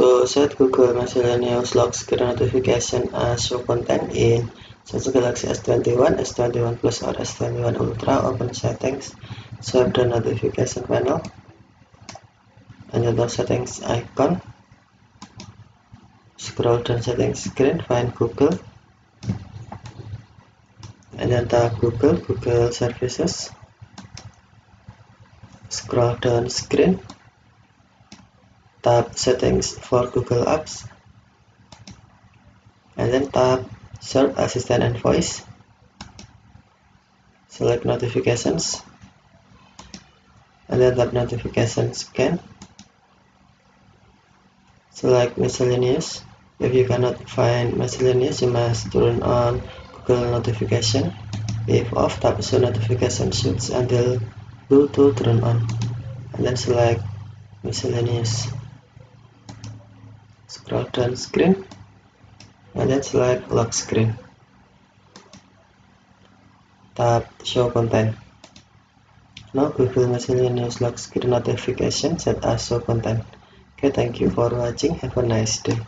To set Google Miscellaneous Lock Screen Notification as show content in Samsung Galaxy S21, S21 Plus, or S21 Ultra, open Settings, swipe the notification panel, and the settings icon. Scroll down settings screen, find Google, and then tap Google, Google Services. Scroll down screen, tap settings for Google Apps and then tap search assistant and voice. Select notifications and then tap notification scan select miscellaneous. If you cannot find miscellaneous you must turn on Google notification. If off tap show notification switch until blue to turn on. And then select miscellaneous scroll down screen. And then select lock screen. Tap show content. Now google miscellaneous lock screen notification set as show content. Okay thank you for watching. Have a nice day